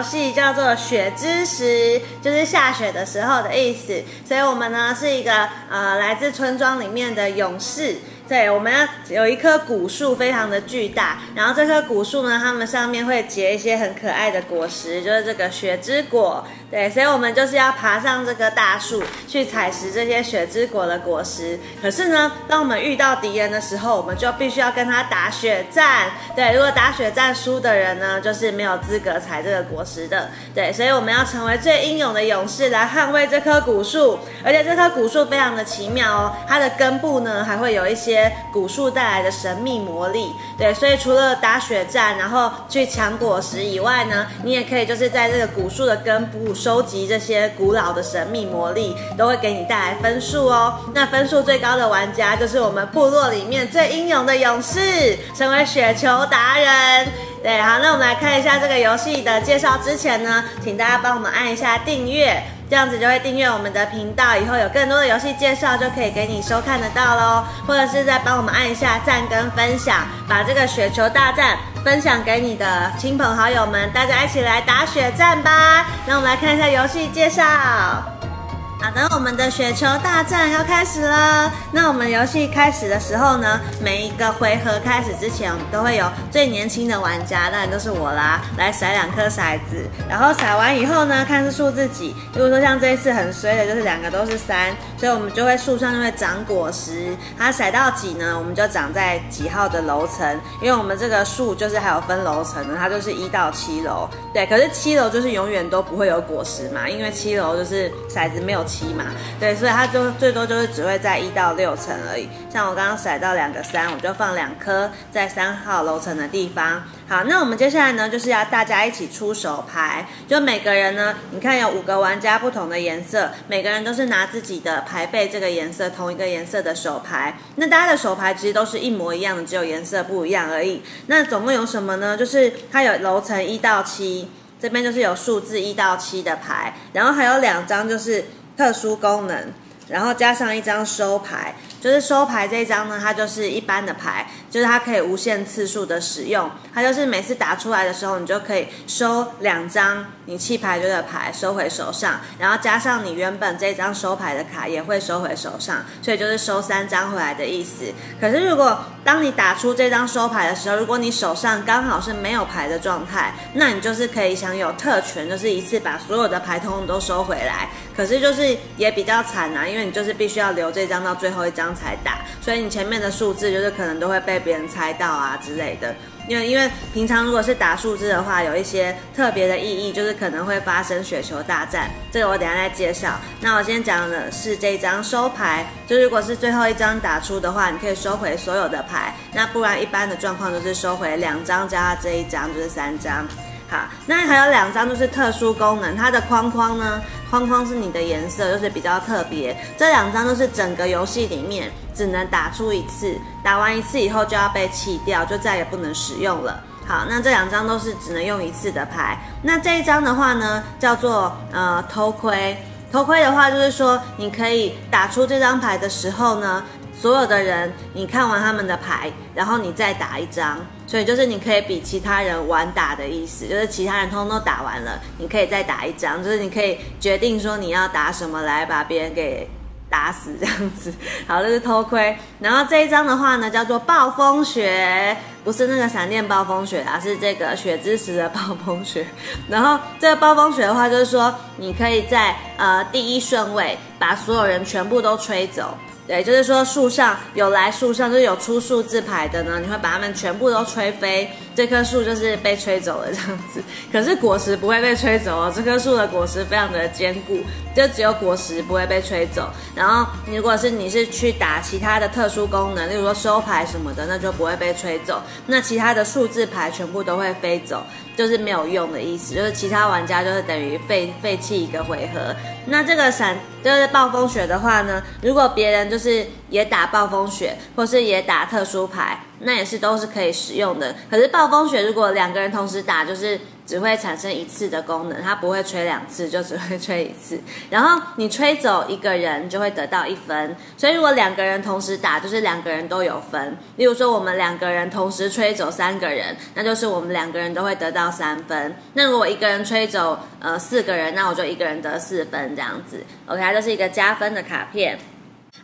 游戏，叫做雪之石，就是下雪的时候的意思。所以我们呢是一个呃来自村庄里面的勇士。对，我们要有一棵古树，非常的巨大。然后这棵古树呢，它们上面会结一些很可爱的果实，就是这个雪之果。对，所以我们就是要爬上这棵大树去采食这些雪之果的果实。可是呢，当我们遇到敌人的时候，我们就必须要跟他打雪战。对，如果打雪战输的人呢，就是没有资格采这个果实的。对，所以我们要成为最英勇的勇士来捍卫这棵古树。而且这棵古树非常的奇妙哦，它的根部呢还会有一些。古树带来的神秘魔力，对，所以除了打雪战，然后去抢果实以外呢，你也可以就是在这个古树的根部收集这些古老的神秘魔力，都会给你带来分数哦。那分数最高的玩家就是我们部落里面最英勇的勇士，成为雪球达人。对，好，那我们来看一下这个游戏的介绍之前呢，请大家帮我们按一下订阅。这样子就会订阅我们的频道，以后有更多的游戏介绍就可以给你收看得到喽。或者是再帮我们按一下赞跟分享，把这个雪球大战分享给你的亲朋好友们，大家一起来打雪战吧。让我们来看一下游戏介绍。好的，我们的雪球大战要开始了。那我们游戏开始的时候呢，每一个回合开始之前，我们都会有最年轻的玩家，当然就是我啦，来甩两颗骰子。然后甩完以后呢，看是数字几。如果说像这一次很衰的，就是两个都是三，所以我们就会树上就会长果实。它甩到几呢，我们就长在几号的楼层。因为我们这个树就是还有分楼层的，它就是一到七楼。对，可是七楼就是永远都不会有果实嘛，因为七楼就是骰子没有。七嘛，对，所以它就最多就是只会在一到六层而已。像我刚刚甩到两个三，我就放两颗在三号楼层的地方。好，那我们接下来呢，就是要大家一起出手牌，就每个人呢，你看有五个玩家不同的颜色，每个人都是拿自己的牌背这个颜色同一个颜色的手牌。那大家的手牌其实都是一模一样的，只有颜色不一样而已。那总共有什么呢？就是它有楼层一到七，这边就是有数字一到七的牌，然后还有两张就是。特殊功能，然后加上一张收牌。就是收牌这一张呢，它就是一般的牌，就是它可以无限次数的使用。它就是每次打出来的时候，你就可以收两张你弃牌堆的牌收回手上，然后加上你原本这张收牌的卡也会收回手上，所以就是收三张回来的意思。可是如果当你打出这张收牌的时候，如果你手上刚好是没有牌的状态，那你就是可以享有特权，就是一次把所有的牌通通都收回来。可是就是也比较惨啊，因为你就是必须要留这张到最后一张。才打，所以你前面的数字就是可能都会被别人猜到啊之类的。因为因为平常如果是打数字的话，有一些特别的意义，就是可能会发生雪球大战。这个我等下再介绍。那我先讲的是这张收牌，就如果是最后一张打出的话，你可以收回所有的牌。那不然一般的状况都是收回两张加这一张，就是三张。好，那还有两张就是特殊功能，它的框框呢，框框是你的颜色，就是比较特别。这两张都是整个游戏里面只能打出一次，打完一次以后就要被弃掉，就再也不能使用了。好，那这两张都是只能用一次的牌。那这一张的话呢，叫做呃偷窥。偷窥的话就是说，你可以打出这张牌的时候呢。所有的人，你看完他们的牌，然后你再打一张，所以就是你可以比其他人晚打的意思，就是其他人通通都打完了，你可以再打一张，就是你可以决定说你要打什么来把别人给打死这样子。好，这是偷窥。然后这一张的话呢，叫做暴风雪，不是那个闪电暴风雪啊，是这个雪之时的暴风雪。然后这个暴风雪的话，就是说你可以在呃第一顺位把所有人全部都吹走。对，就是说树上有来树上就是有出数字牌的呢，你会把它们全部都吹飞，这棵树就是被吹走了这样子。可是果实不会被吹走哦，这棵树的果实非常的坚固，就只有果实不会被吹走。然后如果是你是去打其他的特殊功能，例如说收牌什么的，那就不会被吹走。那其他的数字牌全部都会飞走，就是没有用的意思，就是其他玩家就是等于废废弃一个回合。那这个闪就是暴风雪的话呢，如果别人就是也打暴风雪，或是也打特殊牌，那也是都是可以使用的。可是暴风雪如果两个人同时打，就是。只会产生一次的功能，它不会吹两次，就只会吹一次。然后你吹走一个人，就会得到一分。所以如果两个人同时打，就是两个人都有分。例如说，我们两个人同时吹走三个人，那就是我们两个人都会得到三分。那如果一个人吹走呃四个人，那我就一个人得四分这样子。OK，这是一个加分的卡片。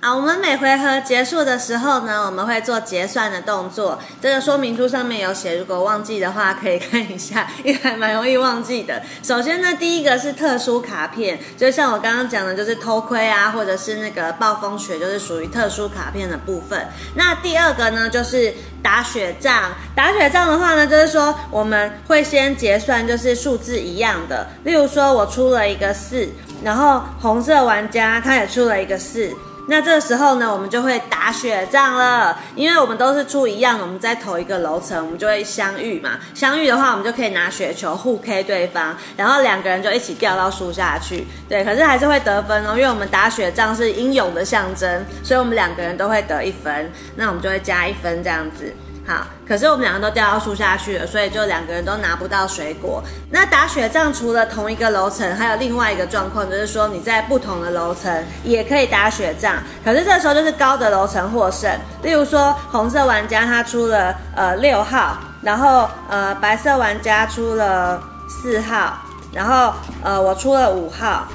好，我们每回合结束的时候呢，我们会做结算的动作。这个说明书上面有写，如果忘记的话可以看一下，因为还蛮容易忘记的。首先呢，第一个是特殊卡片，就像我刚刚讲的，就是偷窥啊，或者是那个暴风雪，就是属于特殊卡片的部分。那第二个呢，就是打雪仗。打雪仗的话呢，就是说我们会先结算，就是数字一样的。例如说我出了一个四，然后红色玩家他也出了一个四。那这个时候呢，我们就会打雪仗了，因为我们都是出一样的，我们在同一个楼层，我们就会相遇嘛。相遇的话，我们就可以拿雪球互 K 对方，然后两个人就一起掉到树下去。对，可是还是会得分哦，因为我们打雪仗是英勇的象征，所以我们两个人都会得一分，那我们就会加一分这样子。好，可是我们两个都掉到树下去了，所以就两个人都拿不到水果。那打雪仗除了同一个楼层，还有另外一个状况，就是说你在不同的楼层也可以打雪仗。可是这时候就是高的楼层获胜。例如说红色玩家他出了呃六号，然后呃白色玩家出了四号，然后呃我出了五号。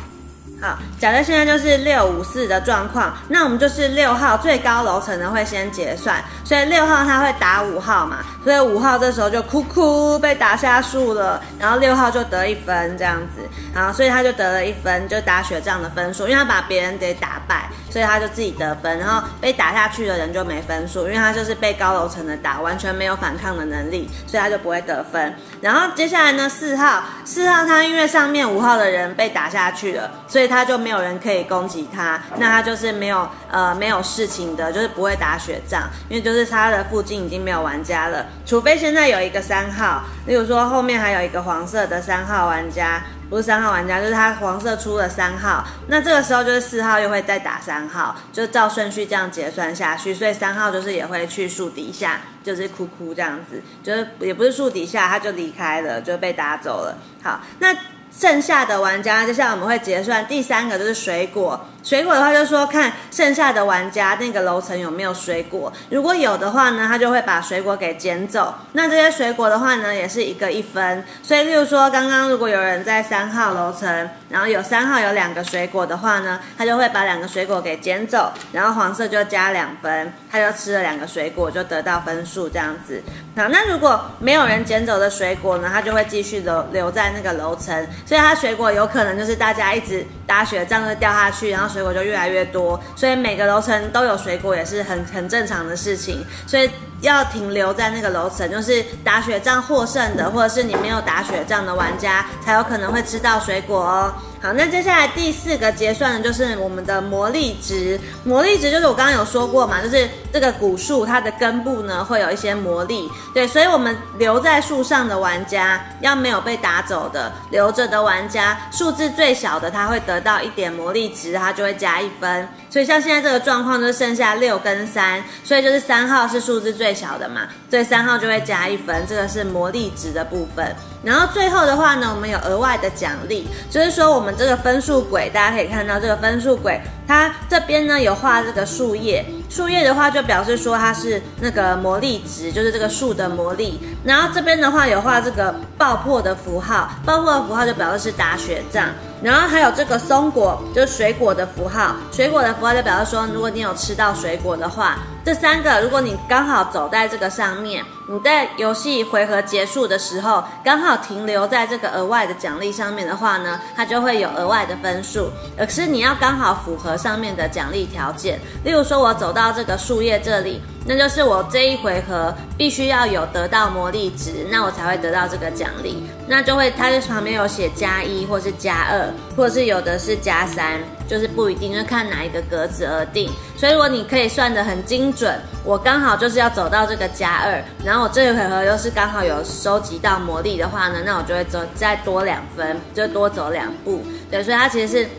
好，假设现在就是六五四的状况，那我们就是六号最高楼层的会先结算，所以六号他会打五号嘛，所以五号这时候就哭哭被打下树了，然后六号就得一分这样子，然后所以他就得了一分，就打雪仗的分数，因为他把别人给打败，所以他就自己得分，然后被打下去的人就没分数，因为他就是被高楼层的打，完全没有反抗的能力，所以他就不会得分。然后接下来呢，四号，四号他因为上面五号的人被打下去了，所以。他就没有人可以攻击他，那他就是没有呃没有事情的，就是不会打雪仗，因为就是他的附近已经没有玩家了，除非现在有一个三号，例如说后面还有一个黄色的三号玩家，不是三号玩家，就是他黄色出了三号，那这个时候就是四号又会再打三号，就照顺序这样结算下去，所以三号就是也会去树底下，就是哭哭这样子，就是也不是树底下，他就离开了，就被打走了。好，那。剩下的玩家，接下来我们会结算。第三个就是水果。水果的话，就是说看剩下的玩家那个楼层有没有水果，如果有的话呢，他就会把水果给捡走。那这些水果的话呢，也是一个一分。所以，例如说刚刚如果有人在三号楼层，然后有三号有两个水果的话呢，他就会把两个水果给捡走，然后黄色就加两分，他就吃了两个水果就得到分数这样子。好，那如果没有人捡走的水果呢，他就会继续留留在那个楼层，所以他水果有可能就是大家一直打雪仗就掉下去，然后。水果就越来越多，所以每个楼层都有水果也是很很正常的事情，所以要停留在那个楼层，就是打雪仗获胜的，或者是你没有打雪仗的玩家，才有可能会吃到水果哦。好，那接下来第四个结算的就是我们的魔力值。魔力值就是我刚刚有说过嘛，就是这个古树它的根部呢会有一些魔力，对，所以我们留在树上的玩家要没有被打走的留着的玩家，数字最小的他会得到一点魔力值，他就会加一分。所以像现在这个状况就剩下六跟三，所以就是三号是数字最小的嘛，所以三号就会加一分，这个是魔力值的部分。然后最后的话呢，我们有额外的奖励，就是说我们这个分数轨，大家可以看到这个分数轨，它这边呢有画这个树叶，树叶的话就表示说它是那个魔力值，就是这个树的魔力。然后这边的话有画这个爆破的符号，爆破的符号就表示是打雪仗。然后还有这个松果，就是水果的符号，水果的符号就表示说，如果你有吃到水果的话，这三个如果你刚好走在这个上面，你在游戏回合结束的时候刚好停留在这个额外的奖励上面的话呢，它就会有额外的分数。可是你要刚好符合上面的奖励条件，例如说我走到这个树叶这里。那就是我这一回合必须要有得到魔力值，那我才会得到这个奖励。那就会，它就旁边有写加一，或是加二，或者是有的是加三，就是不一定，就看哪一个格子而定。所以如果你可以算得很精准，我刚好就是要走到这个加二，然后我这一回合又是刚好有收集到魔力的话呢，那我就会走再多两分，就多走两步。对，所以它其实是。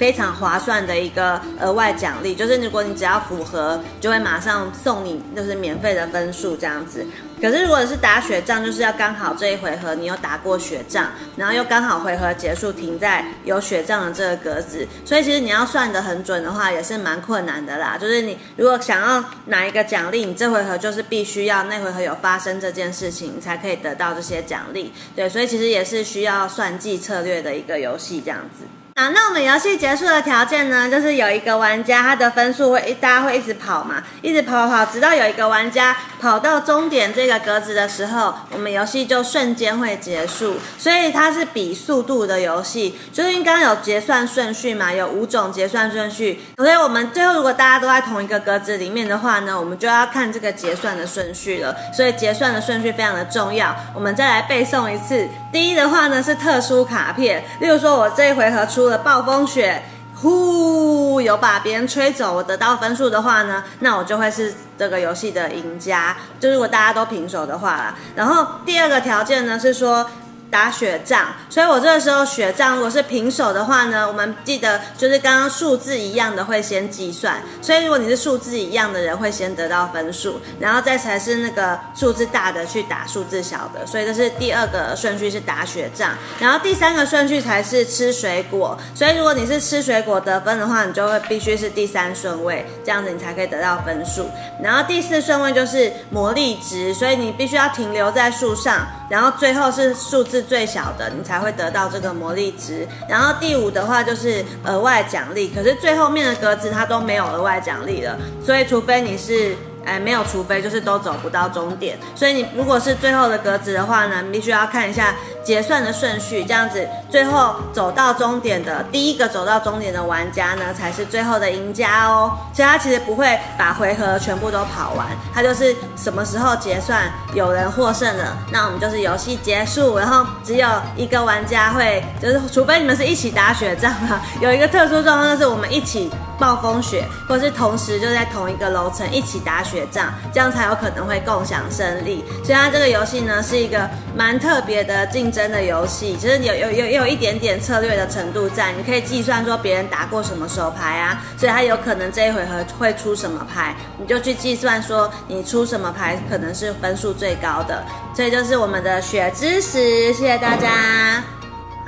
非常划算的一个额外奖励，就是如果你只要符合，就会马上送你就是免费的分数这样子。可是如果是打雪仗，就是要刚好这一回合你有打过雪仗，然后又刚好回合结束停在有雪仗的这个格子，所以其实你要算得很准的话，也是蛮困难的啦。就是你如果想要拿一个奖励，你这回合就是必须要那回合有发生这件事情，才可以得到这些奖励。对，所以其实也是需要算计策略的一个游戏这样子。啊，那我们游戏结束的条件呢，就是有一个玩家他的分数会一，大家会一直跑嘛，一直跑跑跑，直到有一个玩家跑到终点这个格子的时候，我们游戏就瞬间会结束。所以它是比速度的游戏，就是刚刚有结算顺序嘛，有五种结算顺序。所以我们最后如果大家都在同一个格子里面的话呢，我们就要看这个结算的顺序了。所以结算的顺序非常的重要。我们再来背诵一次，第一的话呢是特殊卡片，例如说我这一回合出了。暴风雪，呼，有把别人吹走，我得到分数的话呢，那我就会是这个游戏的赢家。就如果大家都平手的话啦，然后第二个条件呢是说。打雪仗，所以我这个时候雪仗如果是平手的话呢，我们记得就是刚刚数字一样的会先计算，所以如果你是数字一样的人会先得到分数，然后再才是那个数字大的去打数字小的，所以这是第二个顺序是打雪仗，然后第三个顺序才是吃水果，所以如果你是吃水果得分的话，你就会必须是第三顺位，这样子你才可以得到分数，然后第四顺位就是魔力值，所以你必须要停留在树上，然后最后是数字。最小的你才会得到这个魔力值，然后第五的话就是额外奖励，可是最后面的格子它都没有额外奖励了，所以除非你是。哎，没有，除非就是都走不到终点，所以你如果是最后的格子的话呢，必须要看一下结算的顺序，这样子最后走到终点的第一个走到终点的玩家呢，才是最后的赢家哦。所以他其实不会把回合全部都跑完，他就是什么时候结算有人获胜了，那我们就是游戏结束，然后只有一个玩家会，就是除非你们是一起打雪仗啊，有一个特殊状况就是我们一起。暴风雪，或者是同时就在同一个楼层一起打雪仗，这样才有可能会共享胜利。所以它这个游戏呢是一个蛮特别的竞争的游戏，其实有有有有一点点策略的程度在，你可以计算说别人打过什么手牌啊，所以它有可能这一回合会出什么牌，你就去计算说你出什么牌可能是分数最高的。所以就是我们的雪知识，谢谢大家。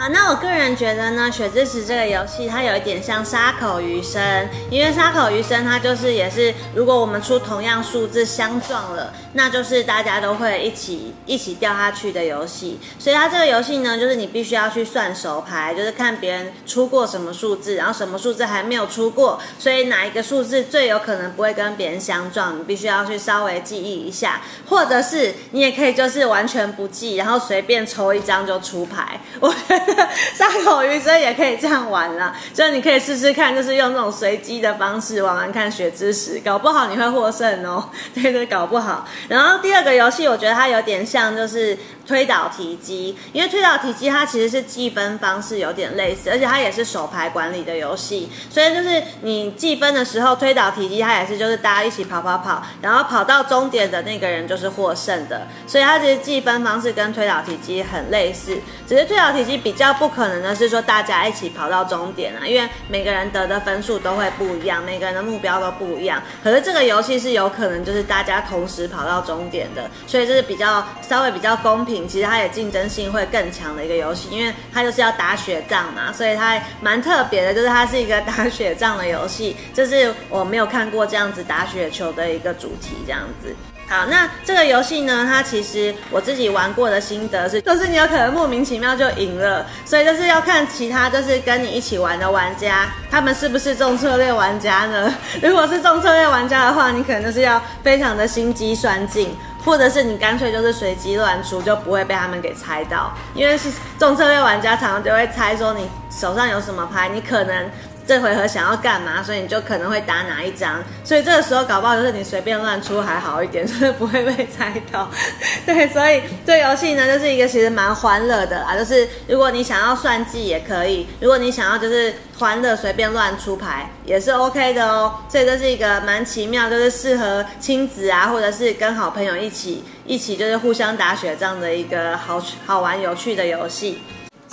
好，那我个人觉得呢，雪之石这个游戏它有一点像沙口余生，因为沙口余生它就是也是，如果我们出同样数字相撞了，那就是大家都会一起一起掉下去的游戏。所以它这个游戏呢，就是你必须要去算手牌，就是看别人出过什么数字，然后什么数字还没有出过，所以哪一个数字最有可能不会跟别人相撞，你必须要去稍微记忆一下，或者是你也可以就是完全不记，然后随便抽一张就出牌。我。沙口鱼生也可以这样玩啦，所以你可以试试看，就是用这种随机的方式玩玩看学知识，搞不好你会获胜哦。对对，搞不好。然后第二个游戏，我觉得它有点像，就是。推导题机，因为推导题机它其实是计分方式有点类似，而且它也是手牌管理的游戏，所以就是你计分的时候，推导题机它也是就是大家一起跑跑跑，然后跑到终点的那个人就是获胜的，所以它其实计分方式跟推导题机很类似，只是推导题机比较不可能的是说大家一起跑到终点啊，因为每个人得的分数都会不一样，每个人的目标都不一样，可是这个游戏是有可能就是大家同时跑到终点的，所以这是比较稍微比较公平。其实它也竞争性会更强的一个游戏，因为它就是要打雪仗嘛，所以它蛮特别的，就是它是一个打雪仗的游戏，就是我没有看过这样子打雪球的一个主题这样子。好，那这个游戏呢，它其实我自己玩过的心得是，就是你有可能莫名其妙就赢了，所以就是要看其他就是跟你一起玩的玩家，他们是不是重策略玩家呢？如果是重策略玩家的话，你可能就是要非常的心机算尽。或者是你干脆就是随机乱出，就不会被他们给猜到，因为是重策略玩家常常就会猜说你手上有什么牌，你可能。这回合想要干嘛？所以你就可能会打哪一张。所以这个时候搞不好就是你随便乱出还好一点，就是不会被猜到。对，所以这游戏呢就是一个其实蛮欢乐的啊，就是如果你想要算计也可以，如果你想要就是欢乐随便乱出牌也是 OK 的哦。所以这是一个蛮奇妙，就是适合亲子啊，或者是跟好朋友一起一起就是互相打雪仗的一个好好玩有趣的游戏。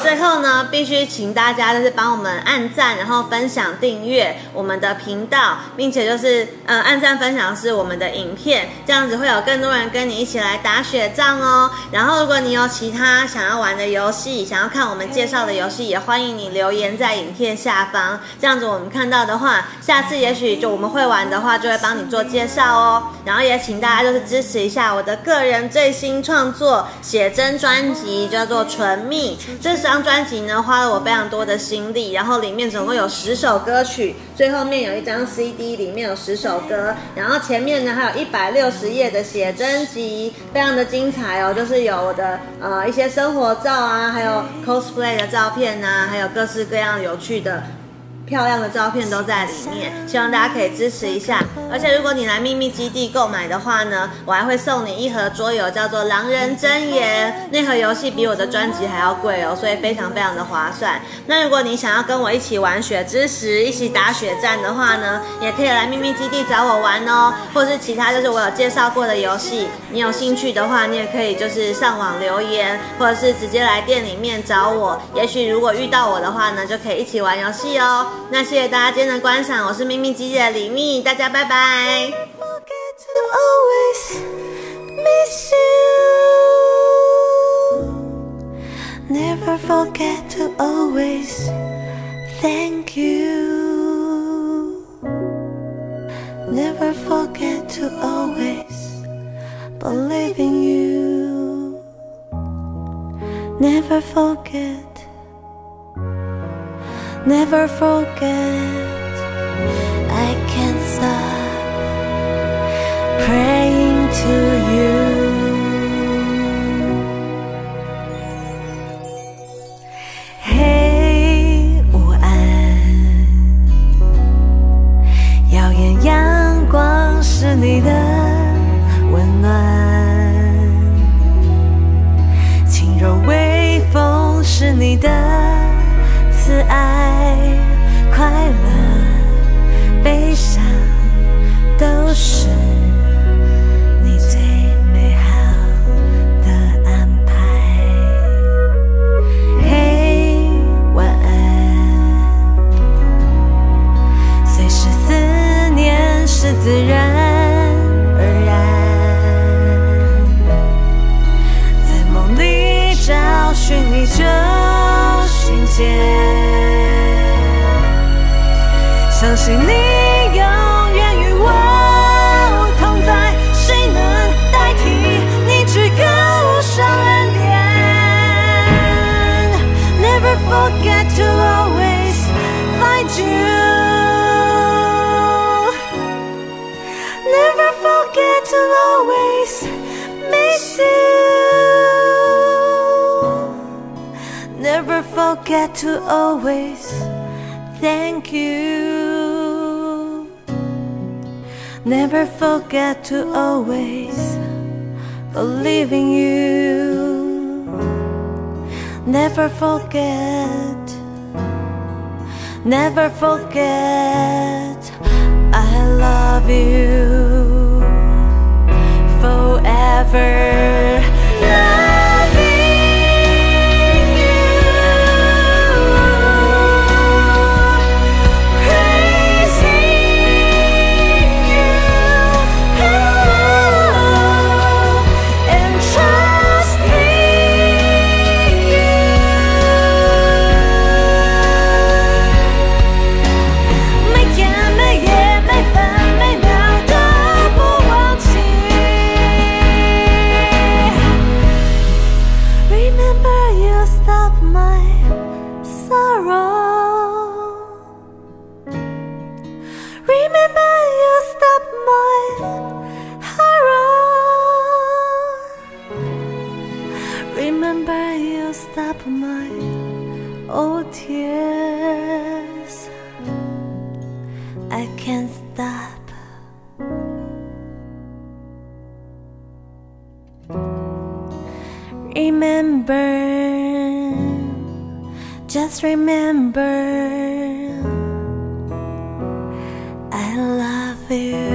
最后呢，必须请大家就是帮我们按赞，然后分享、订阅我们的频道，并且就是呃按赞分享是我们的影片，这样子会有更多人跟你一起来打雪仗哦。然后如果你有其他想要玩的游戏，想要看我们介绍的游戏，也欢迎你留言在影片下方，这样子我们看到的话，下次也许就我们会玩的话，就会帮你做介绍哦。然后也请大家就是支持一下我的个人最新创作写真专辑，叫做《唇蜜》。这是张专辑呢，花了我非常多的心力，然后里面总共有十首歌曲，最后面有一张 CD，里面有十首歌，然后前面呢还有一百六十页的写真集，非常的精彩哦，就是有我的呃一些生活照啊，还有 cosplay 的照片呐，还有各式各样有趣的。漂亮的照片都在里面，希望大家可以支持一下。而且如果你来秘密基地购买的话呢，我还会送你一盒桌游，叫做《狼人真言》。那盒游戏比我的专辑还要贵哦，所以非常非常的划算。那如果你想要跟我一起玩雪之时，一起打雪战的话呢，也可以来秘密基地找我玩哦，或者是其他就是我有介绍过的游戏，你有兴趣的话，你也可以就是上网留言，或者是直接来店里面找我。也许如果遇到我的话呢，就可以一起玩游戏哦。那谢谢大家今天的观赏，我是咪咪机姐李蜜，大家拜拜。Never forget to always thank you. Never forget to always believe in you. Never forget. Never forget, I can't stop praying to you. Hey，午安，耀眼阳光是你的温暖，轻柔微风是你的自爱快乐。你永远与我同在，谁能代替你至高无上恩典？Never forget to always find you. Never forget to always miss you. Never forget to always thank you. Never forget to always believe in you. Never forget, never forget, I love you forever. Remember, just remember, I love you.